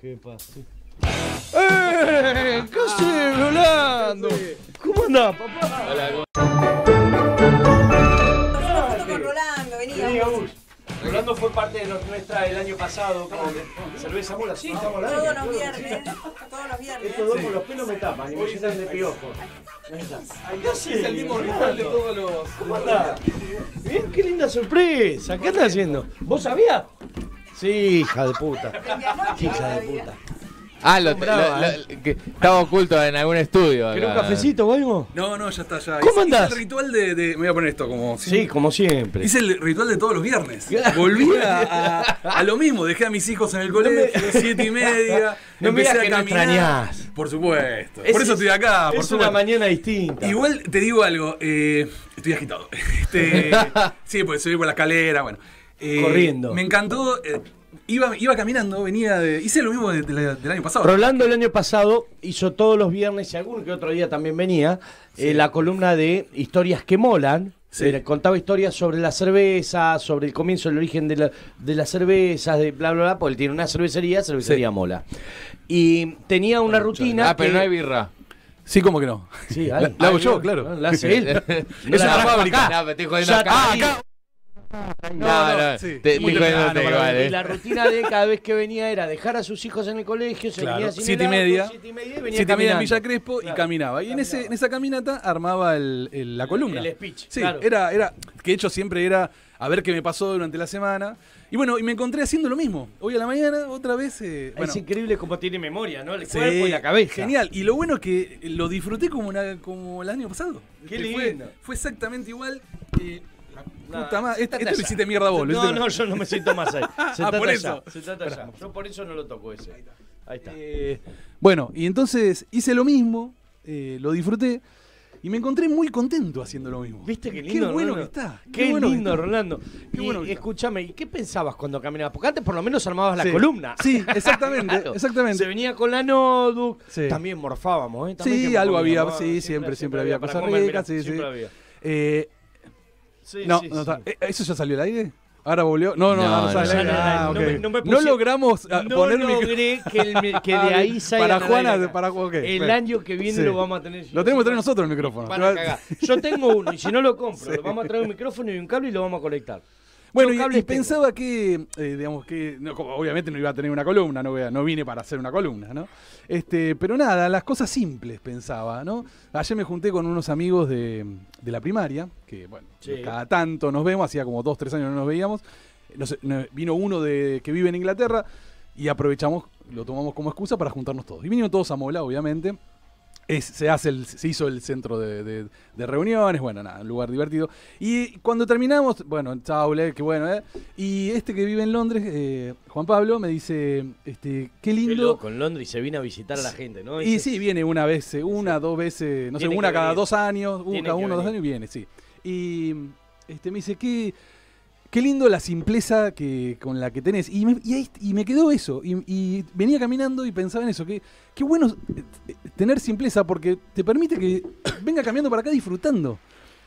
¿Qué pasa? ¡Eh! ¿Qué haces, Rolando? ¿Cómo andás, papá? Una foto con Rolando, vení. Rolando fue parte de nuestra el año pasado. ¿Cómo? ¿Cerveza mola? Sí, estamos aire. Todos los viernes, todos los viernes. Estos dos con los pelos me tapan y me llenan de piojos. Ahí está. ¿Qué haces? Es el mismo ritual de todos los... ¿Cómo andás? Bien, qué linda sorpresa. ¿Qué estás haciendo? ¿Vos sabías? Sí, hija de puta. Hija de puta. Ah, lo, lo- que estaba oculto en algún estudio. ¿Querés un acá. cafecito o algo? No, no, ya está, ya. ¿Cómo Hice- andás? Hice el ritual de, de- Me voy a poner esto como. Sí, como siempre. Hice el ritual de todos los viernes. Volví a, a- a lo mismo. Dejé a mis hijos en el colegio, siete y media. No me empecé digas a que no caminar. extrañás. Por supuesto. Es- por eso estoy acá. por Es supuesto. una mañana distinta. Igual te digo algo, eh, estoy agitado. Este, sí, pues subí por la escalera, bueno. Eh, Corriendo. Me encantó. eh, iba, iba caminando, venía de. Hice lo mismo de- de la- del año pasado. Rolando el año pasado hizo todos los viernes y algún que otro día también venía eh, la columna de historias que molan. Sí. Eh, contaba historias sobre la cerveza, sobre el comienzo, el origen de, la, de las cervezas, de bla, bla, bla, porque él tiene una cervecería, cervecería Sí. mola. Y tenía una rutina. Ah, pero que- no hay birra. Sí, como que no. Sí, hay. La, la hago Hay, yo, claro. La hace él. No Es la una fábrica. acá. No, me estoy jodiendo Ya acá. está Ah, acá. No, No, sí. te- te Y eh. la rutina de cada vez que venía era dejar a sus hijos en el colegio, se Claro, venía sin siete y media. siete y media y venía Siete y media en caminando. Villa Crespo Claro. y caminaba. Y en, ese, en esa caminata armaba el- el- la columna. el speech, Sí, claro. era, era, que de hecho siempre era a ver qué me pasó durante la semana. Y bueno, y me encontré haciendo lo mismo. Hoy a la mañana, otra vez. eh, bueno, es increíble cómo tiene memoria, ¿no? El sí, cuerpo y la cabeza. Genial. Y lo bueno es que lo disfruté como, una, como el año pasado. Qué Este, fue- lindo. Fue, exactamente igual. eh, No, puta madre. Este, este lo hiciste mierda vos. No, no, yo no me siento más ahí. Se Ah, trata por eso. Se trata ya. Yo por eso no lo toco ese. Ahí está. Eh, bueno, y entonces hice lo mismo, eh, lo disfruté y me encontré muy contento haciendo lo mismo. ¿Viste qué lindo? Qué bueno Rolando? que está. Qué, bueno lindo, está. Rolando. Qué y bueno que está. escúchame, ¿y qué pensabas cuando caminabas? Porque antes por lo menos armabas la Sí. columna. Sí, exactamente, Claro. exactamente. Se venía con la notebook. Sí. También morfábamos, ¿eh? También Sí, algo había, sí, siempre, siempre había cosas ricas, sí, siempre había. Eh, Sí, no, sí, no sí. está. Eh, ¿Eso ya salió al aire? ¿Ahora volvió? No, no, No, no, no sale al sale aire. al aire. Ah, No ok. me- no me No puse- logramos ah, No poner logré que, el que de Ah, ahí salga para Juana, aire. para ok, El año que viene Sí. lo vamos a tener. Lo tenemos que traer nosotros el micrófono. Para cagar. Yo tengo uno y si no lo compro, lo vamos a traer un micrófono y un cable y lo vamos a conectar. Bueno, y, pensaba que, eh, digamos que, no, obviamente no iba a tener una columna, no, no vine para hacer una columna, ¿no? Este, pero nada, las cosas simples pensaba, ¿no? Ayer me junté con unos amigos de, de la primaria, que bueno, Sí. cada tanto nos vemos, hacía como dos, tres años no nos veíamos. Nos- no- vino uno de que vive en Inglaterra y aprovechamos, lo tomamos como excusa para juntarnos todos. Y vinieron todos a Mola, obviamente. Es- se, hace el- se hizo el centro de, de- de reuniones, bueno, nada, un lugar divertido. Y cuando terminamos, bueno, chao, qué bueno, ¿eh? Y este que vive en Londres, eh, Juan Pablo, me dice, este, qué Qué lindo. loco, en Londres se vino a visitar a la gente, ¿no? Y sí, viene una vez, eh, una, dos veces, no sé, una cada venir. dos años, una cada uno, dos años, viene, sí. Y este, me dice, qué, qué lindo la simpleza que, con la que tenés. Y me, y ahí- y me quedó eso. Y, y venía caminando y pensaba en eso, que qué bueno eh, eh, tener simpleza porque te permite que venga caminando para acá disfrutando.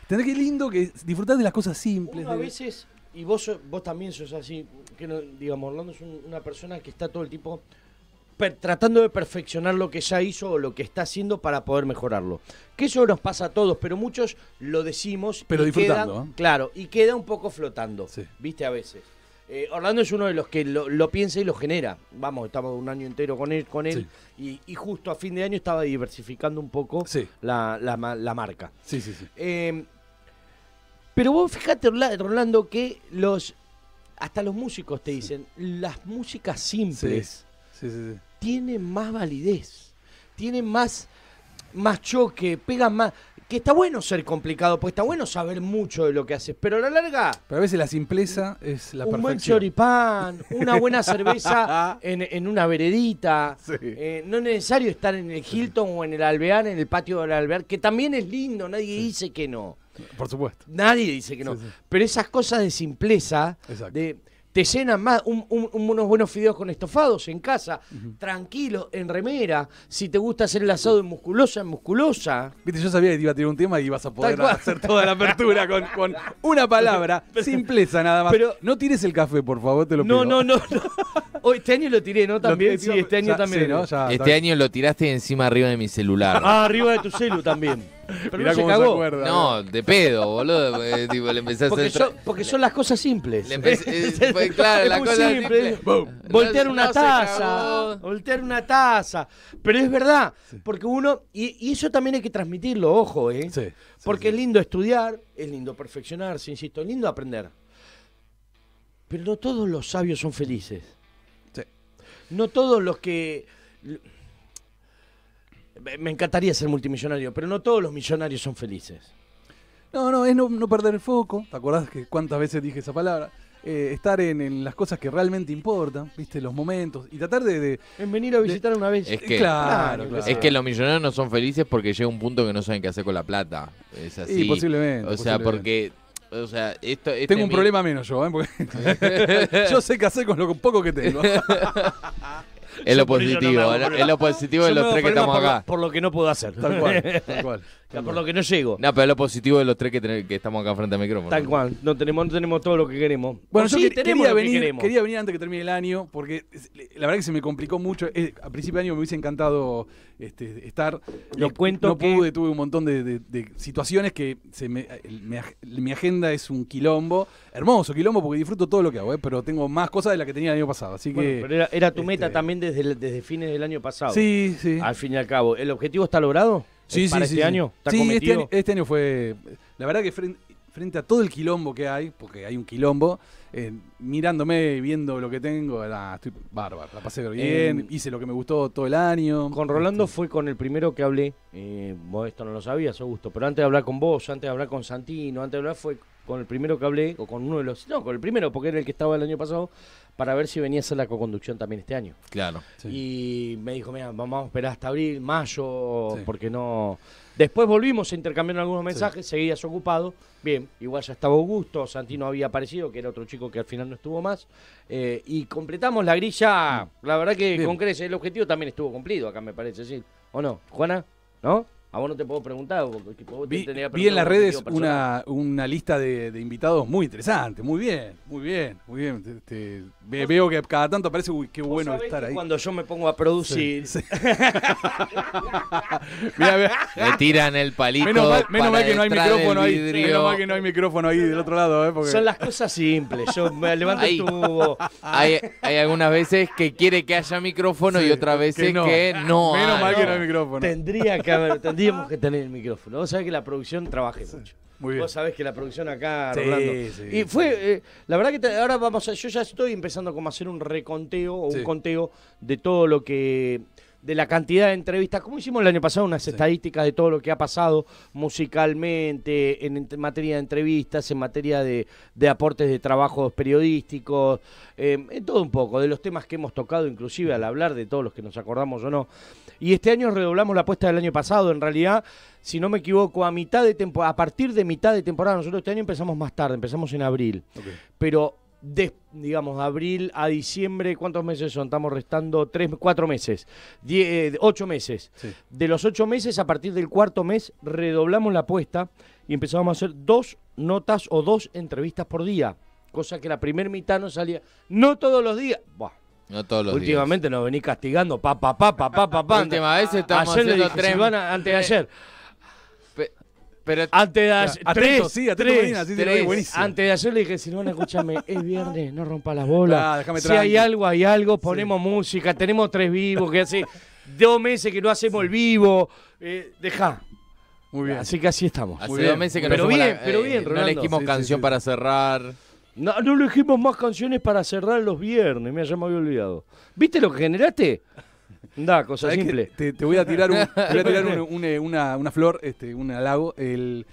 Tener qué lindo que disfrutar de las cosas simples. Uno a de- veces, y vos, vos también sos así, que no, digamos, Orlando es un- una persona que está todo el tiempo tratando de perfeccionar lo que ya hizo o lo que está haciendo para poder mejorarlo. Que eso nos pasa a todos, pero muchos lo decimos. Pero y disfrutando, queda- ¿eh? Claro, y queda un poco flotando, Sí. viste, a veces. Eh, Orlando es uno de los que lo, lo piensa y lo genera. Vamos, estamos un año entero con él, con él y, y justo a fin de año estaba diversificando un poco Sí. la, la ma- la marca. Sí, sí, sí. Eh, pero vos fíjate, Orla- Rolando, que los hasta los músicos te dicen, las músicas simples Sí, sí, sí. Tienen más validez, tienen más, más choque, pegan más. Que está bueno ser complicado, porque está bueno saber mucho de lo que haces, pero a la larga, Pero a veces la simpleza es la un buen perfección. choripán, una buena cerveza en, en una veredita. Sí. Eh, no es necesario estar en el Hilton o en el Alvear, en el patio del Alvear, que también es lindo, nadie dice que no. Por supuesto. Nadie dice que no. Pero esas cosas de simpleza, Exacto. de te cenan más un- un- unos buenos fideos con estofados en casa, tranquilo, en remera. Si te gusta hacer el asado en musculosa, en musculosa. Viste, yo sabía que te iba a tirar un tema y ibas a poder hacer toda la apertura con, con una palabra, simpleza nada más. Pero- no tires el café, por favor, te lo No, pido. no, no, no. Hoy, este año lo tiré, ¿no? También, sí, este año ya- también. sí, ¿no? Ya, está Este año lo tiraste encima arriba de mi celular. Ah, arriba de tu celu también. Pero Mirá no se cómo se cagó. acuerda. No, de pedo, boludo. eh, tipo, le empecé a Porque hacer. son, tra- porque son las cosas simples. Le empecé- eh, fue claro, Es la muy cosa simple. simple. Boom. Voltear No- una no taza. Voltear una taza. Pero es verdad. Porque uno. Y, y eso también hay que transmitirlo, ojo, ¿eh? Sí, sí, porque sí. es lindo estudiar, es lindo perfeccionarse, insisto, es lindo aprender. Pero no todos los sabios son felices. No todos los que. Me- encantaría ser multimillonario, pero no todos los millonarios son felices. No, no, es no, no perder el foco. ¿Te acordás que cuántas veces dije esa palabra? Eh, estar en, en las cosas que realmente importan, ¿viste? Los momentos. Y tratar de. de- En venir a visitar una vez. Es que- claro, Claro, claro. Es que los millonarios no son felices porque llega un punto que no saben qué hacer con la plata. Es así. Sí, posiblemente, O sea, posiblemente. porque. O sea, esto. este Tengo un mi- problema menos yo, ¿eh? Porque yo sé qué hacer con lo poco que tengo. Es lo positivo, ¿no? es lo positivo de los tres que estamos por lo- acá. Por lo que no puedo hacer. Tal cual, tal cual. Por lo que no llego. No, pero es lo positivo de los tres que, ten- que estamos acá frente al micrófono. Tal cual. No tenemos, no tenemos todo lo que queremos. Bueno, yo sí, que- tenemos quería, lo que venir, queremos. quería venir antes que termine el año, porque la verdad que se me complicó mucho. A principio de año me hubiese encantado este, estar. Les No- cuento no que- pude, tuve un montón de, de- de situaciones que se me, el- me ag- mi agenda es un quilombo. Hermoso quilombo porque disfruto todo lo que hago, eh, pero tengo más cosas de las que tenía el año pasado. Así Bueno, que. pero era, era tu meta este, también desde fines del año pasado. Sí, sí. Al fin y al cabo. ¿El objetivo está logrado? Sí, ¿Para sí, este sí, año? ¿Está sí, este año, este año fue. La verdad que frente, frente a todo el quilombo que hay, porque hay un quilombo, eh, mirándome, viendo lo que tengo, la, estoy bárbaro. La pasé bien, Eh, hice lo que me gustó todo el año. Con Rolando Este, fue con el primero que hablé. Eh, vos esto no lo sabías, Augusto. Pero antes de hablar con vos, antes de hablar con Santino, antes de hablar fue con el primero que hablé, o con uno de los. No, con el primero, porque era el que estaba el año pasado, para ver si venía a hacer la co-conducción también este año. Claro. sí. Y me dijo, mira, vamos a esperar hasta abril, mayo, Sí. porque no... Después volvimos a intercambiar algunos mensajes, seguías ocupado. Bien, igual ya estaba Augusto, Santino había aparecido, que era otro chico que al final no estuvo más. Eh, y completamos la grilla, la verdad que Bien. con creces. El objetivo también estuvo cumplido acá, me parece, ¿sí? ¿O no? ¿Juana? ¿No? A vos no te puedo preguntar. porque vos te Vi, tenía vi en las redes una, una lista de, de invitados muy interesante, muy bien, muy bien, muy bien. Ve- veo que cada tanto aparece, uy, qué bueno sabés estar que ahí. Cuando yo me pongo a producir, Sí. Mirá, mirá. Le tiran el palito. Menos mal, menos para mal que no hay micrófono ahí. Menos mal que no hay micrófono ahí del otro lado, ¿eh? Porque... son las cosas simples. Yo me levanto Ahí. el tubo. Hay, hay algunas veces que quiere que haya micrófono Sí, y otras veces que no. que no. Menos hay. mal que no no. hay micrófono. Tendría que haber, tendríamos que tener el micrófono. Vos sabés que la producción trabaje mucho. Muy bien. Vos sabés que la producción acá, Sí, Rolando. sí, y fue, eh, la verdad que te- ahora vamos a, yo ya estoy empezando como a hacer un reconteo o Sí. un conteo de todo lo que, de la cantidad de entrevistas, como hicimos el año pasado, unas estadísticas de todo lo que ha pasado musicalmente, en, materia de entrevistas, en materia de, de aportes de trabajos periodísticos, eh, en todo un poco, de los temas que hemos tocado, inclusive al hablar de todos los que nos acordamos o no. Y este año redoblamos la apuesta del año pasado. En realidad, si no me equivoco, a mitad de temporada, a partir de mitad de temporada, nosotros este año empezamos más tarde, empezamos en abril. Pero de, digamos, de abril a diciembre, ¿cuántos meses son? Estamos restando tres, cuatro meses, Die- eh, ocho meses. Sí. De los ocho meses, a partir del cuarto mes, redoblamos la apuesta y empezamos a hacer dos notas o dos entrevistas por día. Cosa que la primer mitad no salía, no todos los días. Buah, No todos los últimamente nos venís castigando, pa, pa, pa, pa, pa, pa, pa. La última vez estamos Ayer le haciendo dije, tres- Silvana, antes de ayer. Pero Antes de ayer. Atento, tres, sí, tres, Medina, sí, sí, tres. buenísimo. Antes de ayer le dije, Silvana, escúchame, es viernes, no rompa las bolas. Ah, si tranqui. hay algo, hay algo, ponemos música, tenemos tres vivos, que hace dos meses que no hacemos el vivo. Eh, deja. Muy bien. Así que así estamos. hace bien. dos meses que Pero no bien, la- pero eh, bien, No elegimos Sí, canción sí. para cerrar. No, no elegimos más canciones para cerrar los viernes, me ya me había olvidado. ¿Viste lo que generaste? Da, cosa simple. Te, te voy a tirar, un- te voy a tirar un- un, eh, una, una flor, este, un halago. El,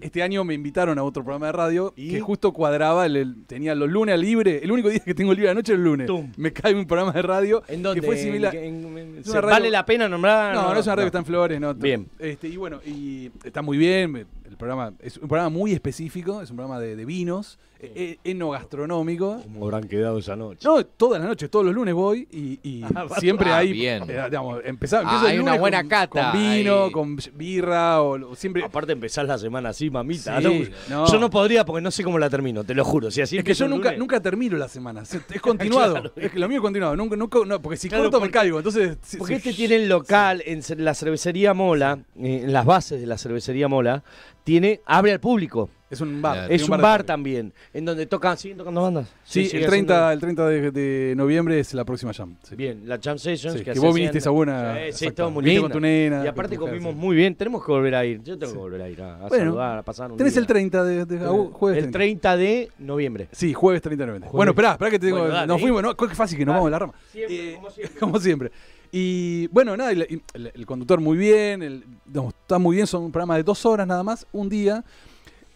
este año me invitaron a otro programa de radio ¿Y? que justo cuadraba, el, el- tenía los lunes libre. El único día que tengo libre de la noche es el lunes. Tum. Me cae un programa de radio ¿En dónde? que fue similar. ¿En- en- en- Es se- una radio- ¿Vale la pena nombrar? No, no, es una radio que está en Flores, no. Bien. Este, y bueno, y está muy bien, me- el programa es un programa muy específico, es un programa de, de vinos, eh, eh, enogastronómico. ¿Cómo habrán quedado esa noche? No, todas las noches, todos los lunes voy y, y Ah, siempre Ah, hay. bien. eh, digamos, empezá- Ah, el hay una buena con, cata Con vino, ahí. con birra, o, o siempre. Aparte empezar la semana así, mamita. Sí, ¿no? no. Yo no podría porque no sé cómo la termino, te lo juro. Si así Es que yo nunca, lunes- nunca termino la semana. Es continuado. Claro. Es que lo mío es continuado. Nunca, nunca, no, porque si Claro, corto me caigo. Entonces. si- Porque si- este tiene el local en la cervecería Mola, eh, en las bases de la cervecería Mola, tiene, abre al público. Es un bar. Claro. Es un bar también, en donde tocan, siguen tocando bandas. Sí, el, haciendo- 30, el 30 de, de noviembre es la próxima jam. sí. Bien, la Jam Sessions. Sí, que vos viniste esa buena. Sí, estuvo muy linda. con tu nena. Y aparte mujer, comimos muy bien. Tenemos que volver a ir. Yo tengo que volver a ir a, a Bueno, saludar, a pasar un Tenés día. el 30 de, de- jueves. El 30 de noviembre. Sí, jueves 30 de noviembre. Jueves. Bueno, esperá, esperá que te digo. Bueno, dale, nos fuimos, ¿no? Qué fácil que nos vamos a la rama. Siempre, Eh, como siempre. como siempre. Y bueno, nada, el, el- el conductor muy bien, el, digamos, está muy bien, son un programa de dos horas nada más, un día.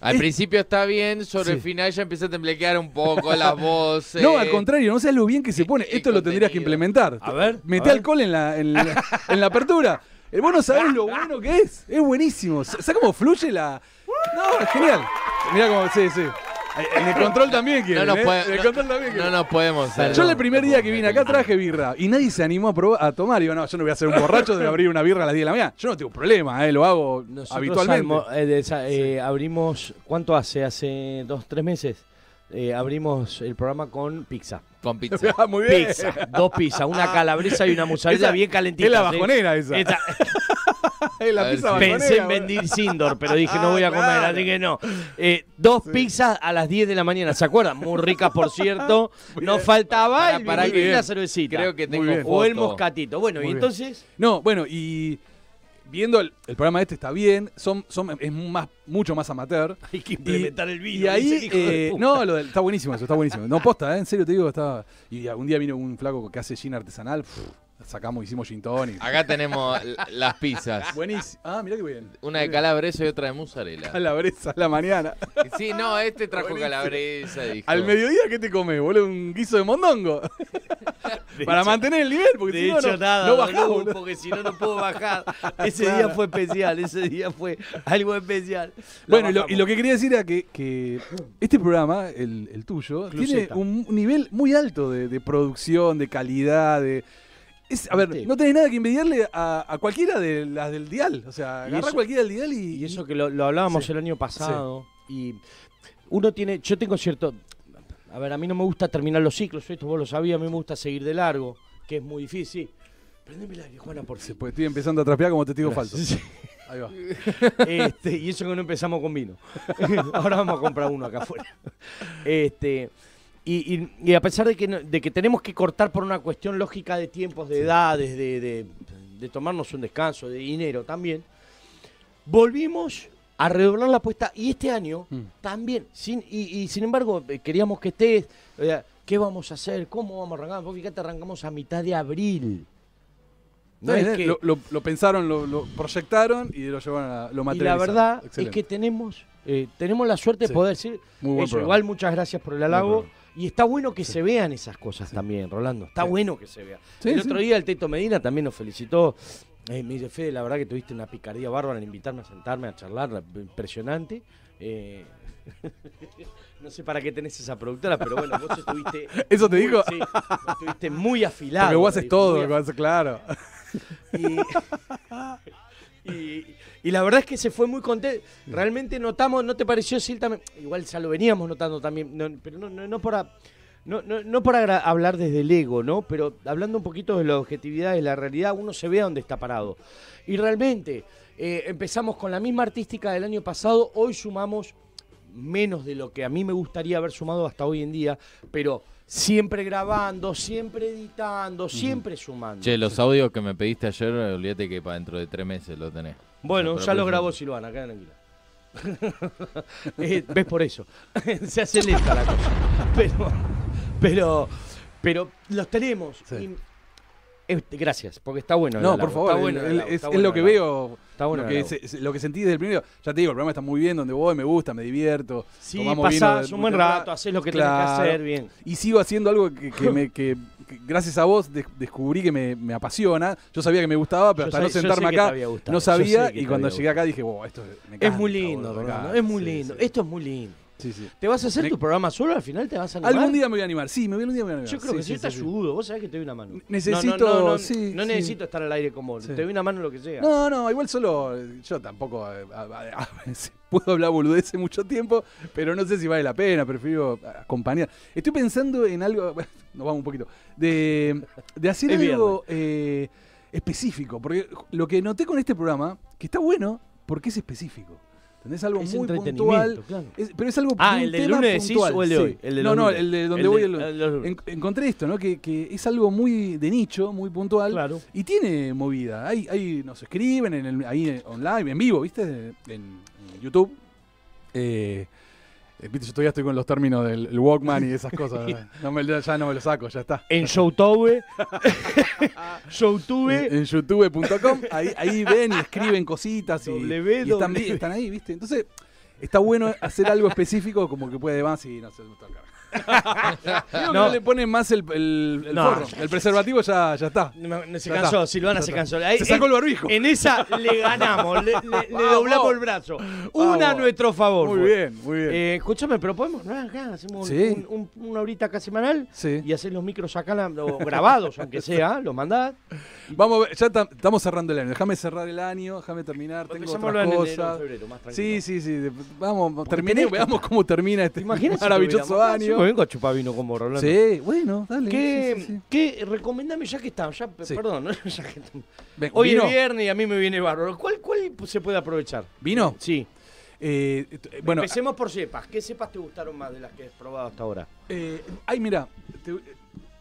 Al Es- principio está bien, sobre Sí. el final ya empieza a temblequear un poco las voces. No, al contrario, no sabes lo bien que se pone. Esto lo tendrías que implementar. A ver, a ver. alcohol en la, en, la, en la apertura. El vos no sabés lo bueno que es. Es buenísimo. ¿Sabes cómo fluye la.? No, es genial. Mirá cómo. Sí, sí. En el control también No quieren. nos, ¿eh? puede- En el no- control también no quieren. nos podemos hacer. Yo el primer día que vine acá traje birra y nadie se animó a, probar, a tomar. Digo, no, yo no voy a ser un borracho de abrir una birra a las 10 de la mañana. Yo no tengo problema, eh, lo hago Nosotros habitualmente. almo- eh, de eh, abrimos, ¿cuánto hace? Hace dos, tres meses. Eh, abrimos el programa con pizza. Con pizza. Ah, Muy bien. Pizza, dos pizzas, una calabresa y una mozzarella Esa- bien calentita. Es la ¿sí? bajonera esa. La ver Pensé en vender Sindor, pero dije no voy a Ah, comer, claro. así que no. Eh, dos pizzas a las 10 de la mañana, ¿se acuerdan? Muy ricas, por cierto. No faltaba el y que- la cervecita. Creo que tengo o el moscatito. Bueno, Muy y bien. entonces... No, bueno, y viendo el, el programa este está bien, son, son, es más, mucho más amateur. Hay que implementar el vino. Y ahí, dice el hijo de eh, puta. no, lo del- está buenísimo eso, está buenísimo. No, posta, ¿eh? en serio te digo, está... Y un día vino un flaco que hace gin artesanal, pff, sacamos, hicimos gin tonic. Acá tenemos las pizzas. Buenísimo. Ah, mirá qué bien. Una de calabresa y otra de mozzarella. A la breza a la mañana. Sí, no, este trajo Buenísimo. calabresa. Dijo. Al mediodía, ¿qué te comes, boludo? Un guiso de mondongo. De Para hecho- mantener el nivel, porque De si no, hecho, no, nada, no bajás, boludo, porque si no, no puedo bajar. Ese Claro. día fue especial, ese día fue algo especial. La Bueno, y lo, y bajamos. lo que quería decir era que, que este programa, el, el tuyo, tiene un nivel muy alto de, de producción, de calidad, de... Es, a ver, no tenés nada que envidiarle a, a cualquiera de las del dial. O sea, agarrá eso- cualquiera del dial y... Y eso que lo, lo hablábamos Sí. el año pasado. Y uno tiene. Yo tengo cierto. A ver, a mí no me gusta terminar los ciclos, esto vos lo sabías, a mí me gusta seguir de largo, que es muy difícil. Prendeme el aire, Juana, por Sí, pues estoy empezando a trapear como testigo falso. Sí. Ahí va. Este, y eso que no empezamos con vino. Ahora vamos a comprar uno acá afuera. Este, y, y- y a pesar de que, de que tenemos que cortar por una cuestión lógica de tiempos, de edades, de, de- de tomarnos un descanso, de dinero también, volvimos a redoblar la apuesta. Y este año Mm. también, sin, y, y sin embargo, eh, queríamos que estés. ¿Qué vamos a hacer? ¿Cómo vamos a arrancar? Vos fíjate, arrancamos a mitad de abril. No Está es bien, que- lo, lo- lo pensaron, lo, lo proyectaron y lo llevaron a lo y la materializaron. verdad es que tenemos eh, tenemos la suerte Sí. de poder decir Muy eso. Igual muchas gracias por el halago. Y está bueno que se vean esas cosas también, Rolando. Está Sí. bueno que se vea. El otro día el Teto Medina también nos felicitó. Eh, me dice, Fede, la verdad que tuviste una picardía bárbara en invitarme a sentarme a charlar, la- impresionante. Eh, no sé para qué tenés esa productora, pero bueno, vos estuviste... ¿Eso te muy- digo? Sí, estuviste muy afilado. Porque vos haces todo, claro. y, y- y la verdad es que se fue muy contento. Realmente notamos, ¿no te pareció, Sil? también? Igual ya lo veníamos notando también, no, pero no, no, no para, no, no, para hablar desde el ego, ¿no? Pero hablando un poquito de la objetividad, de la realidad, uno se ve a dónde está parado. Y realmente, eh, empezamos con la misma artística del año pasado, hoy sumamos menos de lo que a mí me gustaría haber sumado hasta hoy en día, pero siempre grabando, siempre editando, siempre sumando. Che, los audios que me pediste ayer, olvídate que para dentro de tres meses lo tenés. Bueno, ya para lo la grabó. Silvana, queda tranquila. Eh, ¿Ves por eso? Se hace lenta la cosa. Pero, pero, pero los tenemos. Sí. Y Es- gracias, porque está bueno. No, por favor, está bueno el el- halago, es, está es bueno lo que veo. Está bueno lo, que, halago. se- lo que sentí desde el primero. Ya te digo, el programa está muy bien, donde voy, me gusta, me divierto. Sí, pasás de- un buen rato, haces lo que tenés que Claro. hacer, bien. Y sigo haciendo algo que, que me, que, gracias a vos des- descubrí que me, me apasiona. Yo sabía que me gustaba, pero Yo hasta sé- no sentarme acá no sabía. Y cuando llegué acá dije, wow, esto me Es encanta, muy lindo, boludo, encanta". es muy Sí, lindo. sí. Esto es muy lindo. Sí, sí. ¿Te vas a hacer Me- tu programa solo al final? ¿Te vas a animar? Algún día me voy a animar. Sí, me voy, algún día me voy a animar. Yo creo Sí, que sí, sí, te ayudo. Vos sabés que te doy una mano. Necesito- No, necesito estar al aire como. Te doy una mano en lo que sea. No, no, igual solo. eh, Yo tampoco. eh, a- a- a veces puedo hablar boludeces mucho tiempo, pero no sé si vale la pena. Prefiero acompañar. Estoy pensando en algo. Nos vamos un poquito. De, de hacer algo eh, específico. Porque lo que noté con este programa, que está bueno, porque es específico. ¿Entendés? Algo Es muy entretenimiento, puntual. claro. Es- pero es algo Ah, ¿el del tema lunes decís puntual, o el de sí. hoy? El de no, no, el de donde El voy. de- el- los en- encontré esto, ¿no? Que, que es algo muy de nicho, muy puntual. Claro. Y tiene movida. Hay, hay, nos escriben en el- ahí online, en vivo, ¿viste? En, en YouTube. Eh, yo todavía estoy con los términos del el Walkman y esas cosas. No me- ya no me lo saco, ya está. En Showtube. Showtube. En, en youtube.com, ahí, ahí ven y escriben cositas y, W, y están, W. están ahí, ¿viste? Entonces, está bueno hacer algo específico como que puede más y no toca. Creo que No. no le ponen más el, el, el No. forro. El preservativo ya, ya está. No, se Ya cansó, está. Silvana Ya se cansó. Ahí- Se sacó en- el barbijo. En esa le ganamos, le, le- le Vamos. doblamos el brazo. Una a nuestro favor. Muy bien, muy bien. Eh, escúchame, pero podemos, ¿no? Acá hacemos un- Sí. un- un- una horita acá semanal Sí. y hacer los micros acá la- o grabados, aunque sea, los mandás. Vamos a ver, ya ta- estamos cerrando el año. Déjame cerrar el año, déjame terminar. Tengo Empezamos otras en enero, cosas. febrero, más. Sí, sí, sí. Vamos, que- veamos cómo termina este maravilloso año. Me vengo a chupar vino como Rolando. Sí, bueno, dale. ¿Qué, sí, qué- recomendame ya que estamos? Ya. Perdón, ¿no? Ya que estamos- Hoy ¿vino? es viernes y a mí me viene bárbaro. ¿Cuál, ¿Cuál se puede aprovechar? ¿Vino? Sí. Eh, bueno, Empecemos por cepas. ¿Qué cepas te gustaron más de las que has probado hasta ahora? eh, ay, mira, te-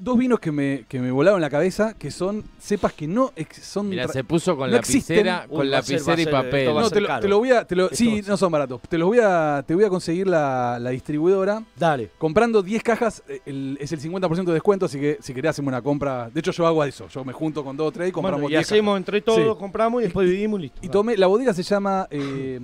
dos vinos que me, que me volaron la cabeza, que son cepas que no ex- son... Mira, tra- se puso con no existen. lapicera, Uy, con va a ser- lapicera a y ser- papel. esto va a No, ser te lo, caro. te lo voy a... Te lo, Esto va a sí, ser- no son baratos. Te los voy a, te voy a conseguir la, la distribuidora. Dale. Comprando 10 cajas eh, el- es el 50% de descuento, así que si querés hacemos una compra. De hecho, yo hago eso. Yo me junto con dos o tres y compramos Bueno, y 10 hacemos cajas. entre todos, Sí. compramos y después dividimos y listo. Y tomé, la bodega se llama eh,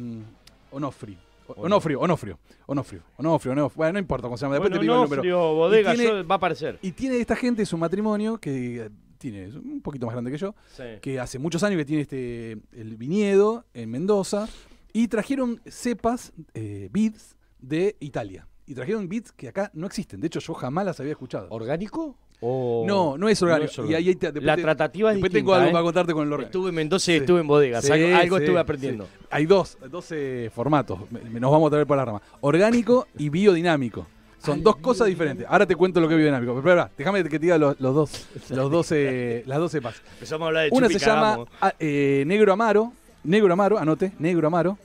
Onofri. O- Onofrio, Onofrio, Onofrio, Onofrio, Onofrio. Bueno, no importa cómo se llama, después Bueno, te digo el número. Onofrio, bodega, y tiene, yo- va a aparecer. y tiene esta gente su matrimonio, que eh, tiene es un poquito más grande que yo, Sí. que hace muchos años que tiene este el viñedo en Mendoza, y trajeron cepas, eh, vids de Italia. Y trajeron vids que acá no existen. De hecho, yo jamás las había escuchado. ¿Orgánico? O... No, no es orgánico. Y ahí te- después La te- tratativa es Después distinta, tengo algo ¿eh? para contarte con el orgánico. Estuve en Mendoza y Sí. estuve en bodegas. Sí, algo algo sí, estuve sí. aprendiendo. Hay dos, 12 formatos. Nos vamos a traer por la rama. Orgánico y biodinámico. Son Ay, dos cosas diferentes. Ahora te cuento lo que es biodinámico. Pero espera, déjame que te diga los, los dos, los 12, las dos cepas. Empezamos a hablar de Una se llama ah, eh, Negro Amaro. Negro Amaro, anote, Negro Amaro.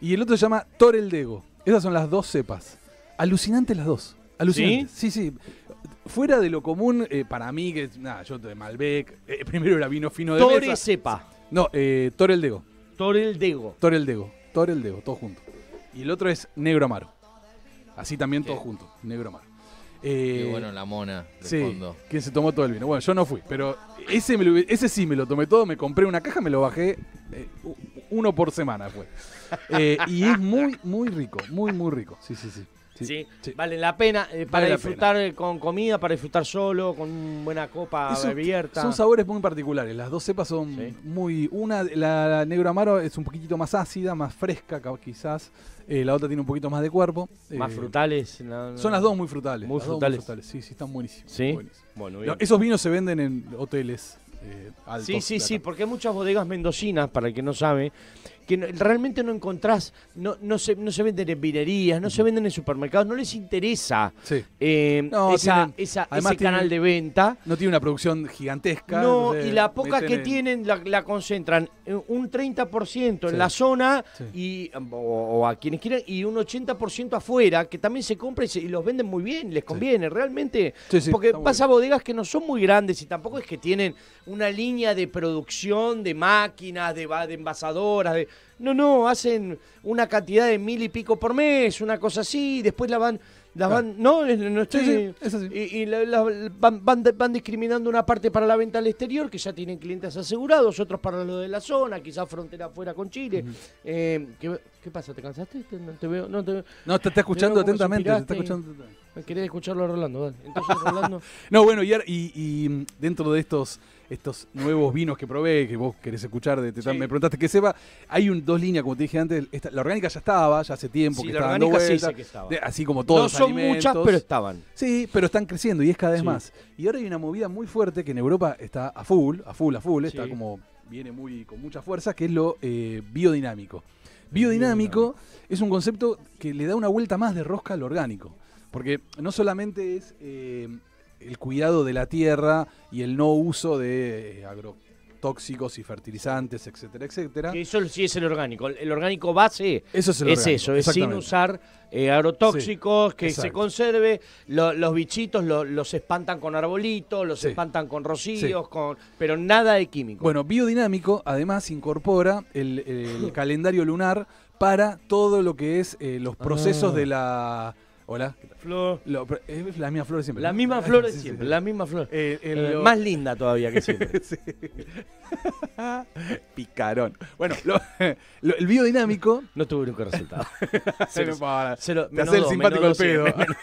Y el otro se llama Toreldego. Esas son las dos cepas. Alucinantes las dos. Alucinantes. Sí, sí. Fuera de lo común, eh, para mí, que nada, yo de Malbec, eh, primero era vino fino de Tore mesa. cepa. No, eh, Toreldego. Toreldego. Toreldego. Toreldego, todo junto. Y el otro es Negro Amaro. Así también todo junto, Negro Amaro. Eh, Qué bueno la mona Sí, fondo. quien se tomó todo el vino. Bueno, yo no fui, pero ese, me lo- ese sí me lo tomé todo, me compré una caja, me lo bajé eh, uno por semana fue. Eh, y es muy, muy rico, muy, muy rico. Sí, sí, sí. Sí, Sí, sí. vale la pena eh, para Vale disfrutar eh, con comida, para disfrutar solo, con buena copa Eso- abierta. Son sabores muy particulares. Las dos cepas son Sí. muy. Una, la negro amaro es un poquitito más ácida, más fresca, ca- quizás. Eh, la otra tiene un poquito más de cuerpo. Más Eh, frutales. no, no. Son las dos muy frutales. Muy frutales. Sí, sí, están buenísimos. Sí. buenísimos. Bueno, No, bien. esos vinos se venden en hoteles eh, altos. Sí, sí, sí, porque hay muchas bodegas mendocinas, para el que no sabe, que no- realmente no encontrás, no, no, se, no se venden en vinerías, no se venden en supermercados, no les interesa Sí. eh, No, esa, tienen- esa- ese canal de venta. No tiene una producción gigantesca. No, y la poca que en- tienen la, la concentran en un 30% en Sí. la zona Sí. y o, o a quienes quieran y un 80% afuera que también se compra y, se- y los venden muy bien, les conviene realmente. Porque pasa bodegas que no son muy grandes y tampoco es que tienen una línea de producción de máquinas, de, de envasadoras, de no, no, hacen una cantidad de mil y pico por mes, una cosa así, y después la van Las van, no, no estoy. Sí, sí. Y, y la- la- van, van, van discriminando una parte para la venta al exterior, que ya tienen clientes asegurados, otros para lo de la zona, quizás frontera afuera con Chile. Eh, ¿qué, qué pasa? ¿Te cansaste? Te- No te veo. No te veo. No, te está escuchando atentamente. te está y-. Querés escucharlo a Rolando, dale. Entonces, Rolando. No, bueno, y, y- y, dentro de estos estos nuevos vinos que probé, que vos querés escuchar, de, te- Sí. me preguntaste que sepa, hay un, dos líneas, como te dije antes. esta- la orgánica ya estaba, ya hace tiempo Sí, que la está dando orgánica sí vuelta, sé que estaba. de- así como todos no los son alimentos. muchas, pero estaban. Sí, pero están creciendo y es cada vez Sí. más. Y ahora hay una movida muy fuerte que en Europa está a full, a full, a full, está Sí. como, viene muy con mucha fuerza, que es lo eh, biodinámico. Biodinámico es un concepto que le da una vuelta más de rosca al orgánico. Porque no solamente es eh, el cuidado de la tierra y el no uso de eh, agrotóxicos y fertilizantes, etcétera, etcétera. Eso sí es el orgánico. El orgánico base Eso es el es eso, es sin usar eh, agrotóxicos, que se conserve. Lo- los bichitos lo- los espantan con arbolitos, los Sí. espantan con rocíos, con, pero nada de químico. Bueno, biodinámico además incorpora el, el calendario lunar para todo lo que es eh, los procesos Ah. de la... Hola. ¿qué tal? Flor. Lo- es la misma flor de siempre. La ¿no? misma Ah, flor de sí, sí, siempre, sí. la misma flor. Eh, el- Eh, lo- Más linda todavía que siempre. Sí. Picarón. Bueno, lo- lo- el biodinámico... No tuve nunca resultado. Cero para- Cero- Te hace el dos, simpático menos al dos, pedo. sí, menos-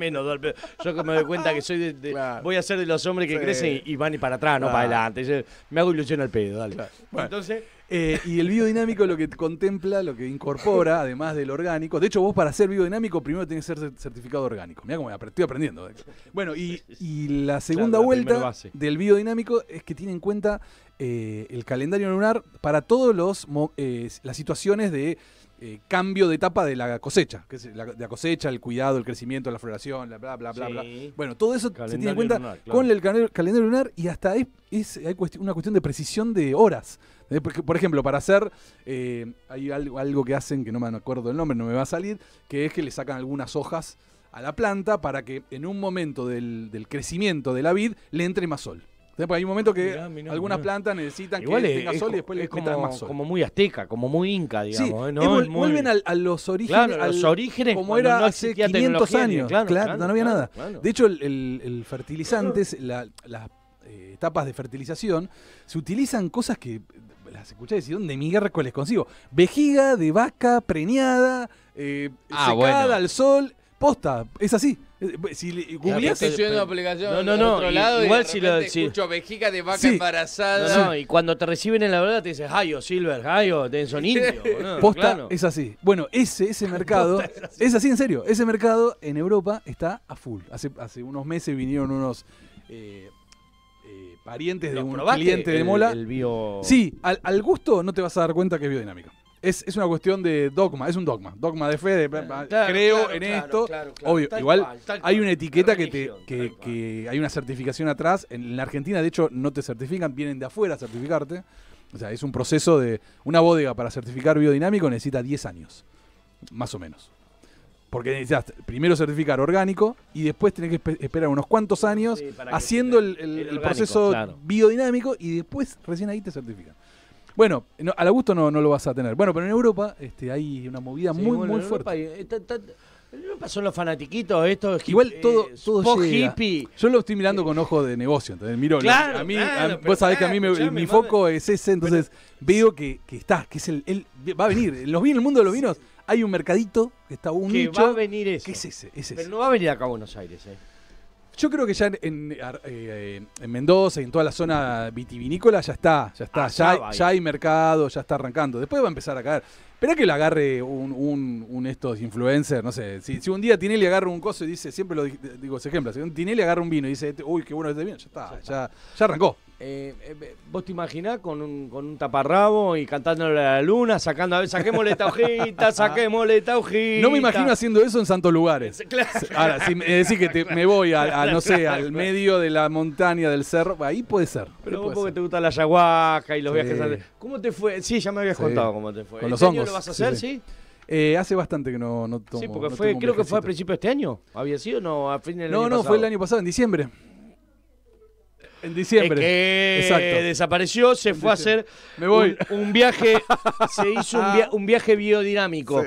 Menos dos al pedo. Yo que me doy cuenta que soy de, de- Claro. voy a ser de los hombres que Sí. crecen y, y van y para atrás, no Claro. para adelante. Yo me hago ilusión al pedo, dale. Bueno. Entonces, Eh, y el biodinámico lo que contempla, lo que incorpora, además del orgánico. De hecho, vos para ser biodinámico primero tenés que ser cer- certificado orgánico. Mira cómo estoy aprendiendo. Bueno, y, y la segunda Claro, la primera vuelta del biodinámico es que tiene en cuenta eh, el calendario lunar para todos los mo- eh, las situaciones de eh, cambio de etapa de la cosecha, que es la, de la cosecha, el cuidado, el crecimiento, la floración, la bla bla bla bla. Bueno, todo eso se tiene en cuenta lunar, claro. con el calendario, calendario lunar y hasta es, es- hay una cuestión de precisión de horas. Eh, porque, Por ejemplo, para hacer, eh, hay algo, algo que hacen, que no me acuerdo el nombre, no me va a salir, que es que le sacan algunas hojas a la planta para que en un momento del, del crecimiento de la vid le entre más sol. Porque hay un momento que Mirá, mirá, algunas mirá. plantas necesitan igual que es, tenga sol y después le como, más sol. como muy azteca, como muy inca, Sí, digamos. ¿eh? muy- vuelven al- a los orígenes, Claro, los al- orígenes como era no hace existía 500 tecnología, años. claro, Claro, claro, no había nada. De hecho, el, el- la- las eh, etapas de fertilización, se utilizan cosas que las escuché decir, ¿dónde miércoles consigo? Vejiga de vaca preñada, eh, Ah, secada bueno. al sol, posta, es así. Eh, Si le- Yo googleás- estoy subiendo una aplicación No, no, no, otro i- lado igual y de si lo- si- escucho vejiga de vaca Sí. embarazada. No, no, y cuando te reciben en la verdad te dicen, Hayo, Silver, Hayo, son indios. ¿no? Posta Claro. es así. Bueno, ese, ese mercado, es así. en serio, ese mercado en Europa está a full. Hace, hace unos meses vinieron unos eh, eh, parientes de ¿Lo un probaste, cliente de el- Mola. El bio... Sí, al, al gusto no te vas a dar cuenta que es biodinámico. Es, es una cuestión de dogma, es un dogma. Dogma de fe, de, Claro, creo claro, en claro, esto. Obvio, Tal igual cual, hay una etiqueta que, te, que hay una certificación atrás. En la Argentina, de hecho, no te certifican, vienen de afuera a certificarte. O sea, es un proceso de. Una bodega para certificar biodinámico necesita 10 años, más o menos. Porque necesitas primero certificar orgánico y después tenés que espe- esperar unos cuantos años Sí, haciendo el, proceso claro. biodinámico y después recién ahí te certifican. Bueno, no, al gusto no, no lo vas a tener. Bueno, pero en Europa este, hay una movida Sí, muy, bueno, muy en fuerte. Europa hay- está- está- en Europa son los fanatiquitos estos. Igual todo, eh, todo hippie. Yo lo estoy mirando con ojo de negocio, entonces miro, Claro, a mí, claro, a- pero vos sabés que a mí me- mi foco es ese, entonces veo que, que está, que es el, el- va a venir. En los vinos, en el mundo de los vinos, hay un mercadito que está un que nicho. va a venir eso. ¿Qué es ese? Es ese. Pero no va a venir acá a Buenos Aires, eh. Yo creo que ya en, en, ar- eh, en Mendoza y en toda la zona vitivinícola ya está, ya está, Ah, ya, hay, ya hay mercado, ya está arrancando. Después va a empezar a caer. Espera que lo agarre un, un, un estos influencers, no sé. Si, si un día Tinelli agarra un coso y dice, siempre lo di- digo ese ejemplo, si un Tinelli agarra un vino y dice, uy, qué bueno este vino, ya está, ya, ya arrancó. Eh, eh, ¿Vos te imaginás con un, con un taparrabo y cantándole a la luna, sacando, a ver, saquémosle esta hojita, saquémosle esta hojita? No me imagino haciendo eso en santos lugares. Claro. Ahora, si me decís que te- me voy a, a, no sé, al medio de la montaña del cerro, ahí puede ser. Pero vos porque ser. te gusta la ayahuasca y los Sí. viajes al- ¿Cómo te fue? Sí, ya me habías Sí. contado cómo te fue. Con los ¿Este año hongos, lo vas a hacer, sí. sí? Eh, hace bastante que no, no tomo. Sí, porque no fue, creo que fue a principios de este año. ¿Había sido? No, a fin del No, año no, pasado. fue el año pasado, en diciembre. En diciembre. eh, que Exacto. desapareció, se fue a hacer Me voy. Un, un viaje, se hizo un, via- un viaje biodinámico.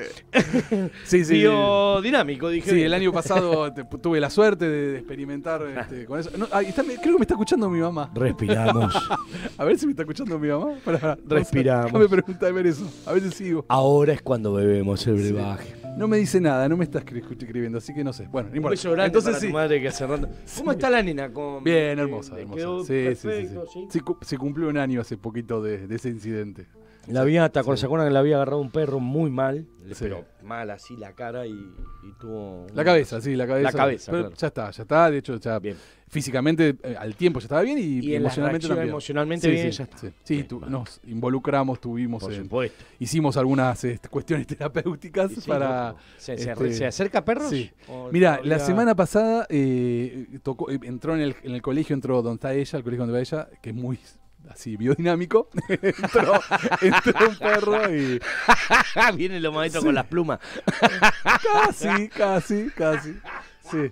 Sí, sí. Biodinámico, dije. Sí, bien. el año pasado te- tuve la suerte de, experimentar este, con eso. No, ay, está- creo que me está escuchando mi mamá. Respiramos. A ver si me está escuchando mi mamá. Pará, pará. Respiramos. Me pregunta de ver eso. A veces sigo. Ahora es cuando bebemos el brebaje. No me dice nada, no me está escri- escribiendo, así que no sé. Bueno, no Un importa. grande Entonces para sí. tu madre que hace rato- ¿Cómo está la nena? Con- Bien, hermosa, hermosa. Sí, sí, sí, perfecto, sí. ¿sí? Sí, cu- se cumplió un año hace poquito de, de ese incidente. La había, ¿te acuerdas? ¿Se acuerdan que le había agarrado un perro muy mal? Pero mal así la cara y, y tuvo... La cabeza, sí, la cabeza. La cabeza, Pero claro. ya está, ya está. De hecho, ya Bien. físicamente eh, al tiempo ya estaba bien y, emocionalmente también. emocionalmente Sí, bien, sí, ya está. Sí, nos involucramos, tuvimos, Por en- supuesto. hicimos algunas este, cuestiones terapéuticas sí, para... ¿Se, se- este, ¿se acerca a perros? sí. ¿O Mira, la semana pasada eh, tocó, eh, entró en el, en el colegio, entró donde está ella, el colegio donde va ella, que es muy así biodinámico. entró, entró un perro y Vienen los maestros con las plumas. casi, casi, casi. Sí.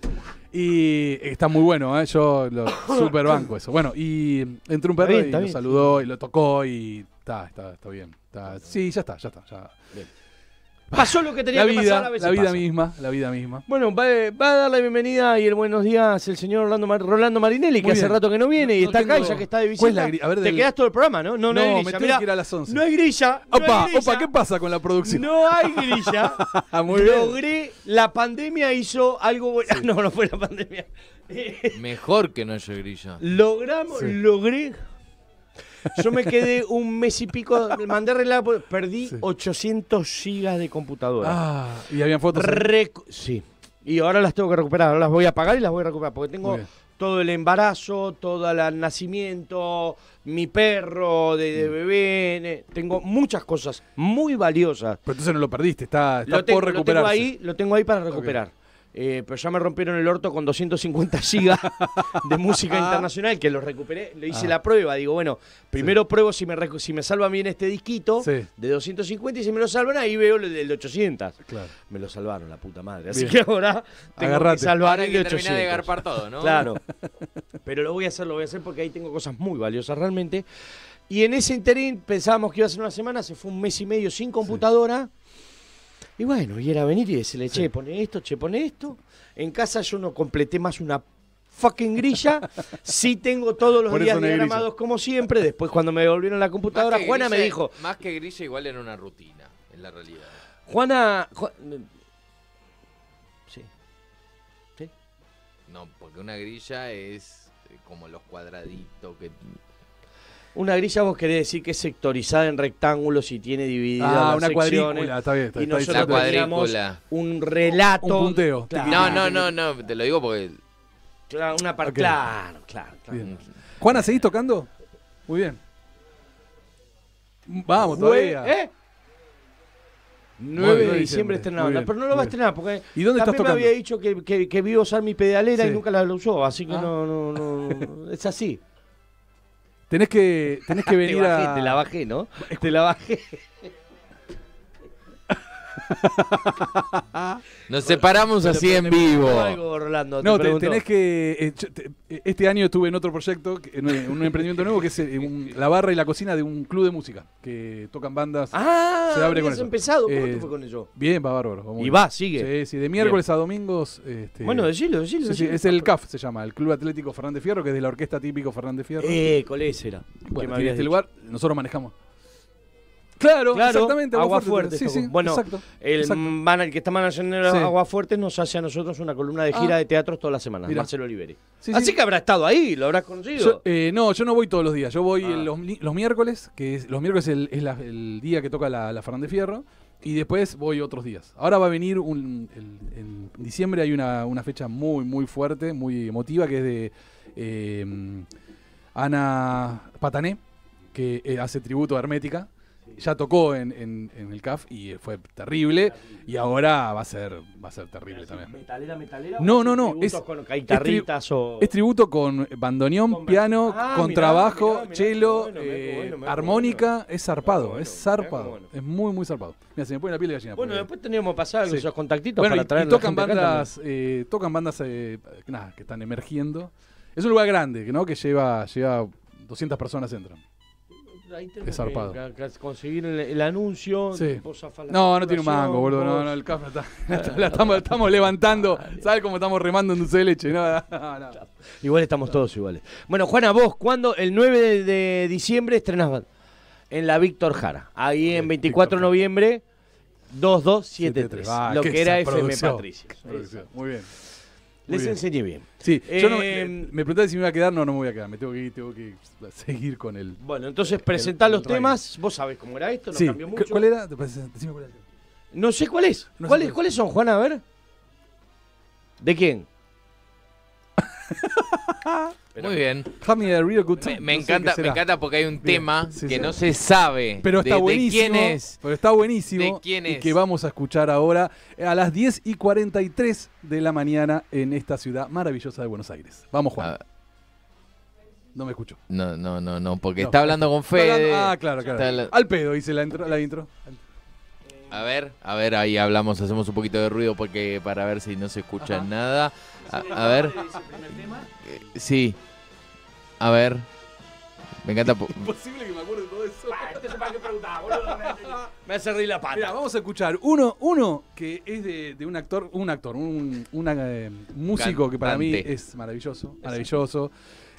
Y está muy bueno, ¿eh? yo lo super banco eso. Bueno, y entró un perro bien, y lo bien. saludó y lo tocó y está, está, está bien. Está- sí, ya está, ya está. ya. Pasó lo que tenía La que vida, pasar, a veces la vida pasa. misma, la vida misma. Bueno, va, va a dar la bienvenida y el buenos días el señor Rolando, Mar- Rolando Marinelli, que hace rato que no viene y No está acá y tengo- ya que está de ¿Cuál es la visita. gri- a ver, te del- quedas todo el programa, ¿no? No, no, No, hay me grilla. tengo mirá, que ir a las 11. No hay grilla. no Opa, hay grilla, opa, ¿qué pasa con la producción? No hay grilla. Muy bien. Logré, la pandemia hizo algo bueno. No, no fue la pandemia. Mejor que no haya grilla. Logramos, Sí. logré. Yo me quedé un mes y pico, mandé arreglar, perdí Sí. 800 gigas de computadora. Ah, y habían fotos. Sí. Y ahora las tengo que recuperar, ahora las voy a pagar y las voy a recuperar, porque tengo todo el embarazo, todo el nacimiento, mi perro de, Mm. de bebé, ne- tengo muchas cosas muy valiosas. Pero entonces no lo perdiste, está, está Lo tengo, por lo tengo ahí, lo tengo ahí para recuperar. Eh, pero ya me rompieron el orto con 250 gigas de música internacional que lo recuperé, le hice Ah. la prueba, digo, bueno, primero pruebo si me, recu- si me salva bien este disquito Sí. de 250 y si me lo salvan ahí veo el del de 800. Claro. Me lo salvaron, la puta madre. Así Bien. que ahora tengo Agarrate. que salvar Ahora el de que terminar 800. de garpar todo, ¿no? Claro. Pero lo voy a hacer, lo voy a hacer porque ahí tengo cosas muy valiosas realmente. Y en ese interín pensábamos que iba a ser una semana, se fue un mes y medio sin computadora. Y bueno, y era venir y decirle, che, pone esto, che, pone esto. En casa yo no completé más una fucking grilla. Sí tengo todos los Por días diagramados como siempre. Después cuando me devolvieron la computadora, Juana me dijo, Más que grilla, igual era una rutina, en la realidad. Juana... Ju- Sí. Sí. No, porque una grilla es eh, como los cuadraditos que. Una grilla vos querés decir que es sectorizada en rectángulos y tiene divididas Ah, las una secciones. cuadrícula, está bien. Está, y nosotros teníamos un relato. Un punteo. Claro. No, no, no, no, te lo digo porque. Claro, una par- Ok. claro, claro, claro. Juana, ¿seguís tocando? Muy bien. Vamos, todavía. ¿Eh? 9 9 de diciembre estrena banda, pero no lo va a estrenar porque ¿Y dónde estás también me había dicho que, que, que vio usar mi pedalera y nunca la usó, así que Ah. no, no, no, no, es así. Tenés que, tenés que venir te, bajé, a. te la bajé, ¿no? Te la bajé. Nos separamos así Pero en vivo. algo, Rolando, No, te tenés que. eh, yo te- eh, este año estuve en otro proyecto, en un, emprendimiento nuevo, que es eh, un- la barra y la cocina de un club de música, que tocan bandas. Ah, se abre con habías eso. empezado. ¿Cómo Eh, te fue con eso? Bien, va bárbaro. Y bien. va, sigue. Sí, sí, de miércoles a domingos. este, Bueno, decilo, decilo. sí, sí, decilo. es el CAF, se llama, el Club Atlético Fernández Fierro, que es de la orquesta típico Fernández Fierro. Eh, ¿cuál era? Que bueno, este dicho. lugar, nosotros manejamos. Claro, Claro, exactamente. Agua Fuerte, Fuerte Sí, tocó. sí, Bueno, exacto. El, exacto. man- el que está manejando Sí. Agua Fuerte nos hace a nosotros una columna de gira Ah. de teatros todas las semanas. Marcelo Oliveri. Sí, Así sí. que habrá estado ahí, lo habrás conocido. Yo, eh, no, yo no voy todos los días. Yo voy Ah. los, miércoles, que es, los miércoles el- es la- el día que toca la, la Fernández Fierro. Y después voy otros días. Ahora va a venir un. el- en diciembre hay una, una fecha muy, muy fuerte, muy emotiva, que es de eh, Ana Patané, que eh, hace tributo a Hermética. Ya tocó en, en- en el CAF y fue terrible. Y ahora va a ser, va a ser terrible también. ¿Metalera, metalera? No, no, no, es- con guitarritas o... Es tributo con bandoneón, Con- piano, Ah, contrabajo, cello, bueno, eh, bueno, armónica. Es zarpado, es zarpado. Es muy, muy zarpado. Mira, se me pone la piel de gallina. Bueno, porque- después teníamos que pasar Sí. esos contactitos para y- traer y, la tocan gente bandas, eh, tocan bandas eh, nada, que están emergiendo. Es un lugar grande, ¿no? Que lleva, lleva 200 personas entran. Ahí tenemos zarpado. que- que- que conseguir el, el anuncio. Sí. No, no tiene un mango, boludo. No, no, el café está, la estamos, estamos levantando. ¿Sabes cómo estamos remando en dulce de leche? No, no, no. Igual estamos todos iguales. Bueno, Juana, vos, ¿cuándo? El 9 de, de diciembre estrenás en la Víctor Jara. Ahí en Ok, 24 de noviembre, 2273. Ah, lo que era FM producción. Patricio. Muy bien. Muy Les bien. enseñé bien. Sí, yo no, Eh, eh, me preguntaste si me iba a quedar. No, no me voy a quedar. Me tengo que ir, tengo que seguir con el. Bueno, entonces presentá los temas. Vos sabés cómo era esto, no sí, cambió ¿cu- mucho. ¿cuál era? Después, Decime cuál era. No sé cuál es. No sé ¿Cuáles, cuál. ¿Cuáles son, Juana? A ver. ¿De quién? Muy bien. Me a real good time. Me, me No sé encanta, me encanta porque hay un Bien, tema sí, que sí. no se sabe Pero está de, quién es. Pero está buenísimo. ¿De quién Y es? que vamos a escuchar ahora a las 10 y 43 de la mañana en esta ciudad maravillosa de Buenos Aires. Vamos, Juan. Ah, No me escucho. no, no, no, no, porque No. está hablando con Fede. Ah, claro, claro. Al pedo hice la intro. La intro. A ver, a ver, ahí hablamos, hacemos un poquito de ruido porque para ver si no se escucha Ajá. nada. A, a ver, sí. A ver. Me encanta. po- Imposible que me acuerde de todo eso. Me hace reír la pata. Mira, vamos a escuchar uno, uno que es de, de un actor, un actor, un una, eh, músico que para mí Cantante. es maravilloso, maravilloso.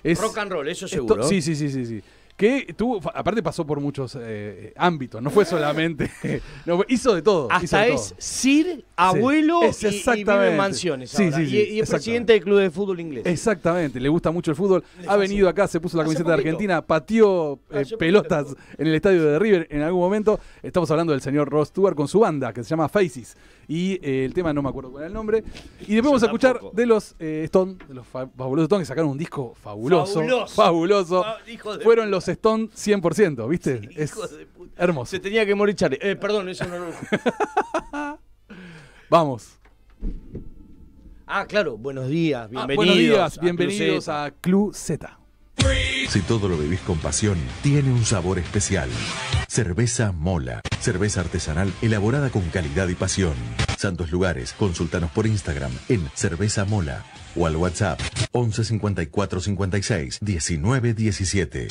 Es, Rock and roll, eso esto- seguro. sí, sí, sí, sí, sí. Que tuvo, aparte pasó por muchos eh, ámbitos, no fue solamente, no, hizo de todo. hizo Hasta de es todo. Sir, abuelo es y- y, vive en mansiones. Sí, ahora. sí, y, sí, y es presidente del club de fútbol inglés. Exactamente, le gusta mucho el fútbol. Ha venido acá, se puso la camiseta de. Argentina, pateó eh, pelotas poquito. en el estadio de River en algún momento. Estamos hablando del señor Ross Stewart con su banda que se llama Faces. Y eh, el tema no me acuerdo cuál era el nombre. Y después vamos a escuchar tampoco. de los eh, Stone, de los fa- fabulosos Stone, que sacaron un disco fabuloso. Fabuloso. Fabuloso. Ah, Fueron los Stone 100%, ¿viste? Sí, es puta. hermoso. Se tenía que morir Charlie. Eh, perdón, eso no lo. Vamos. Ah, claro, buenos días, Ah, bienvenidos. buenos días, a bienvenidos a Club Z. Si todo lo vivís con pasión, tiene un sabor especial. Cerveza Mola. Cerveza artesanal elaborada con calidad y pasión. Santos Lugares. Consultanos por Instagram en Cerveza Mola o al WhatsApp 11 54 56 19 17.